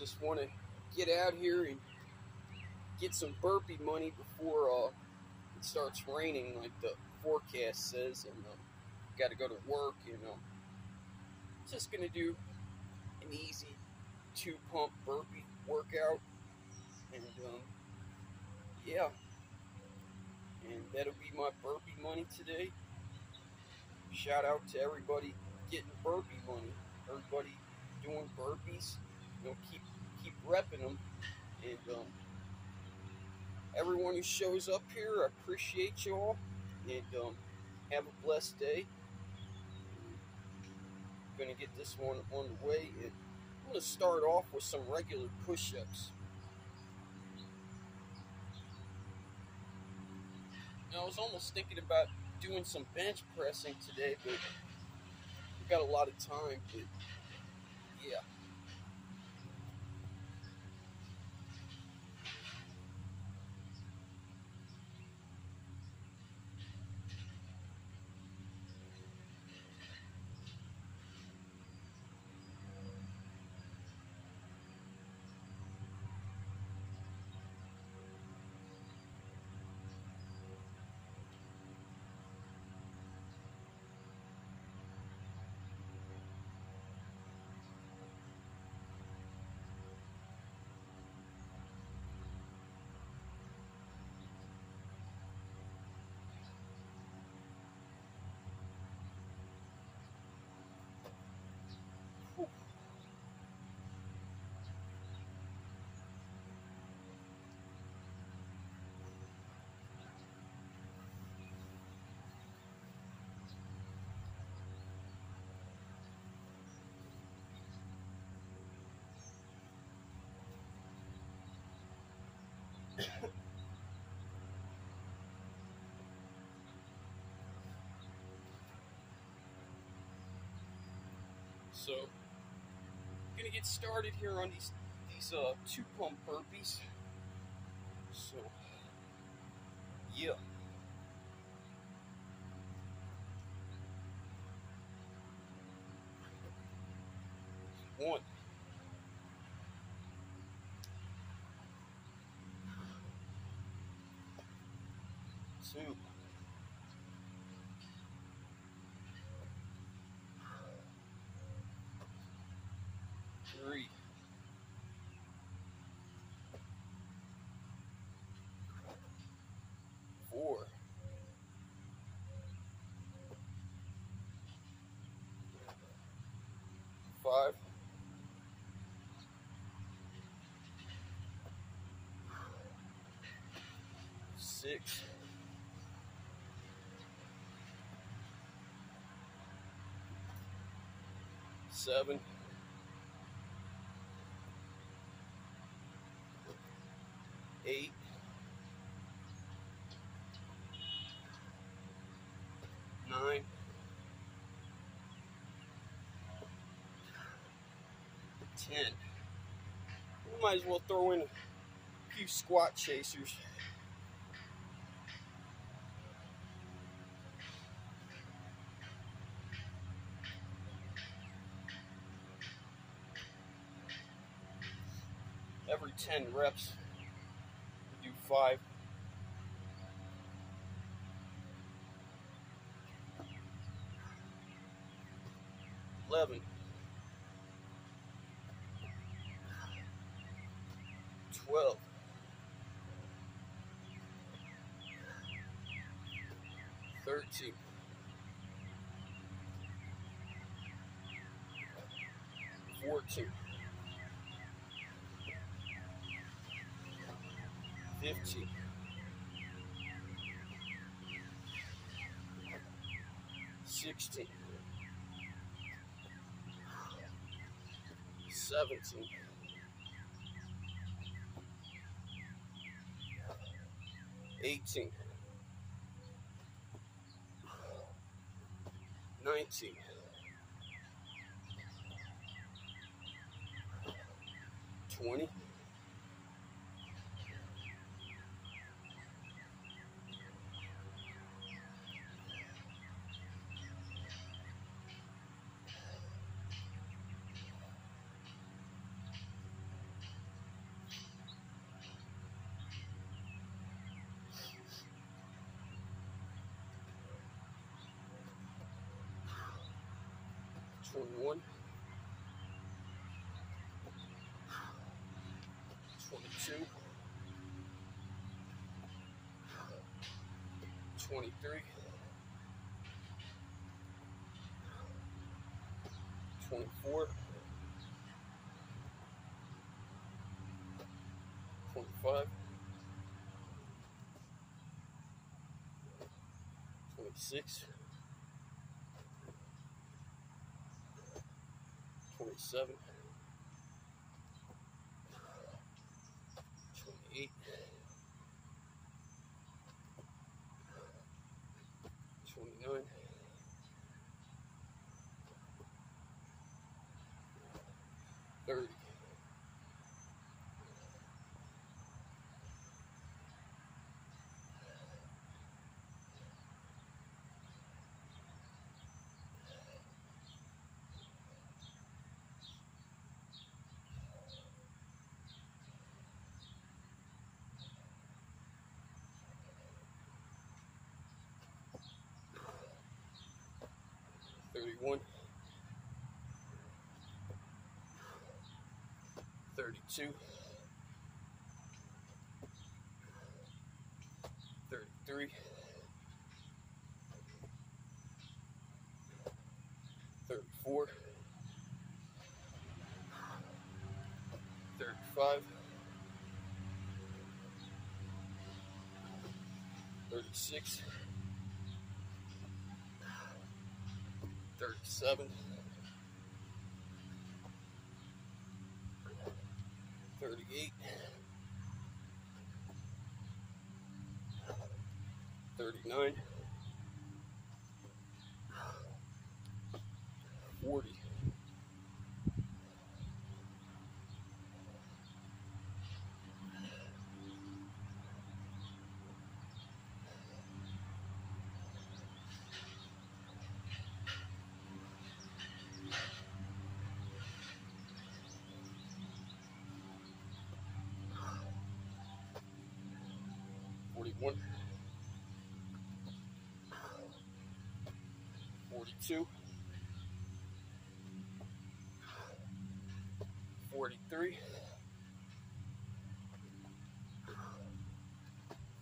Just want to get out here and get some burpee money before uh, it starts raining, like the forecast says, and uh, got to go to work. You know, just gonna do an easy two pump burpee workout, and um, yeah, and that'll be my burpee money today. Shout out to everybody getting burpee money, everybody doing burpees. You know, keep repping them, and um, everyone who shows up here, I appreciate you all, and um, have a blessed day. Gonna get this one on the way, and I'm gonna start off with some regular push-ups. Now, I was almost thinking about doing some bench pressing today, but we got a lot of time. But yeah. So, gonna get started here on these these uh two pump burpees. So, yeah. One. Two. Three. Four. Five. Six. Seven. eight, nine, ten. We might as well throw in a few squat chasers. Every 10 reps, we do five. Eleven. Twelve. Thirteen. Fourteen. Fifteen. Sixteen. Seventeen. Eighteen. Nineteen. Twenty. 21, 22, 23, 24, 25, 26, 27, 31, 32, 33, 34, 35, 36, seven, thirty-eight, thirty-nine. Forty-one, forty-two, forty-three,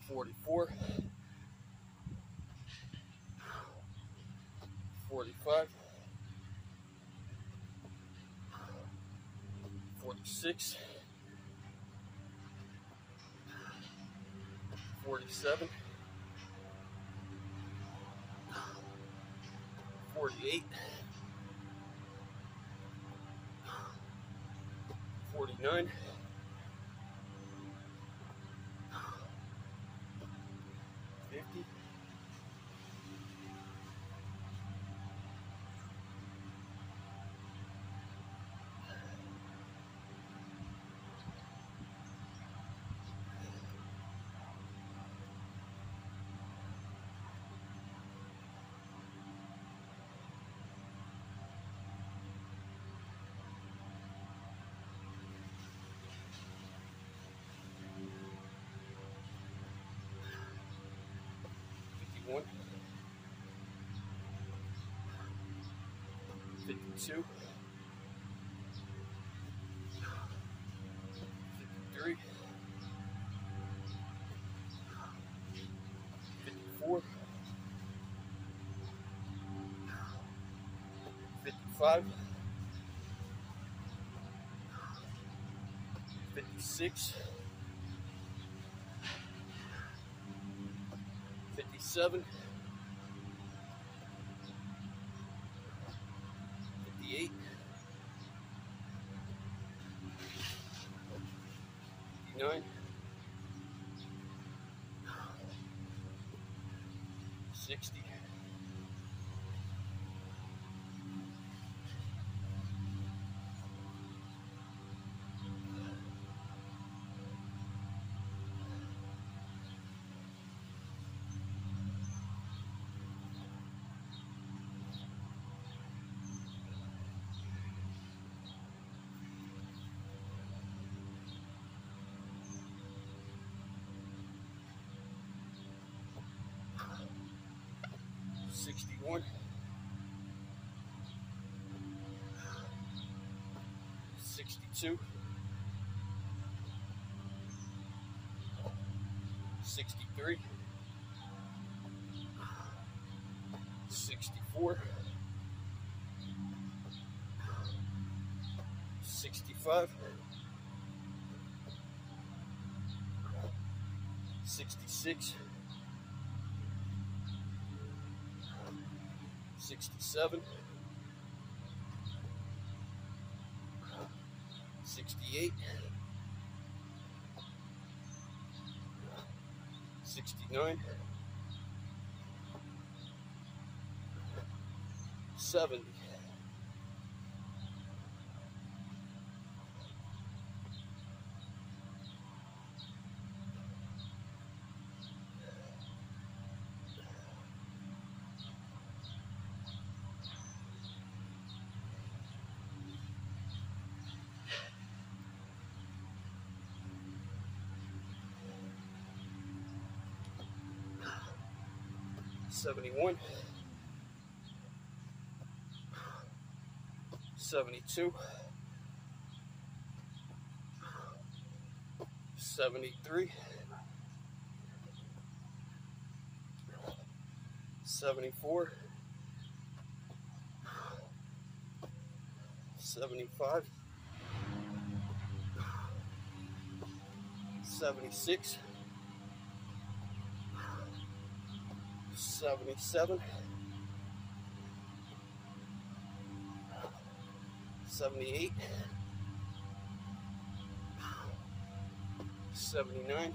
forty-four, forty-five, forty-six, forty-seven, forty-eight, forty-nine, fifty, 51. 52. 53. 54. 55. 56. seven. 61. 62. 63. 64. 65. 66. 67, 68, 69, 70, 71, 72, 73, 74, 75, 76, 77, 78, 79,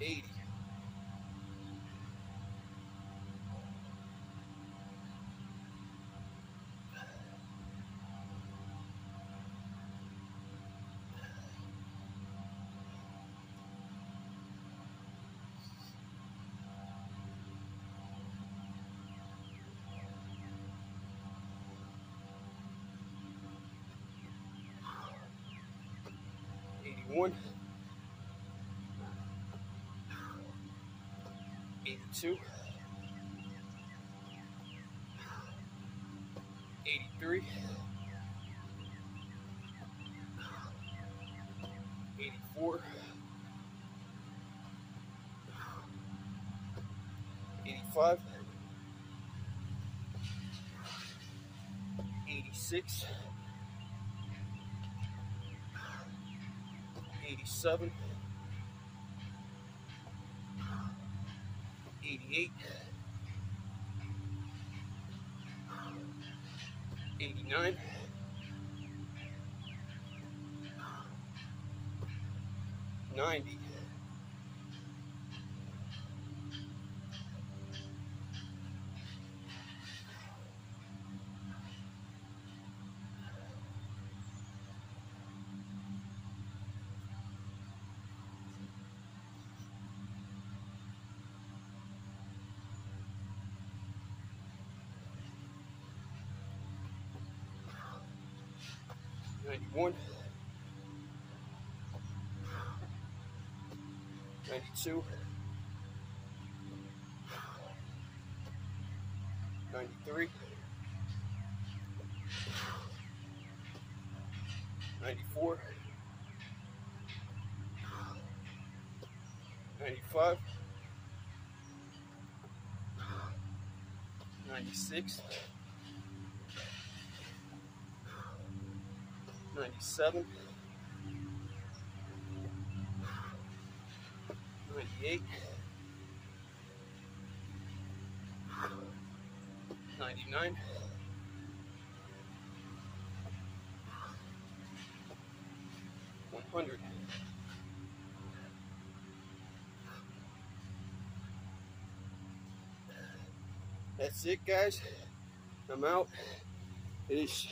80, 81, 82, 83, 84, 85, 86, 87, 88, 89, 90, 91, 92, 93, 94, 95, 96, 97, 98, 99, 100. That's it, guys. I'm out. Peace.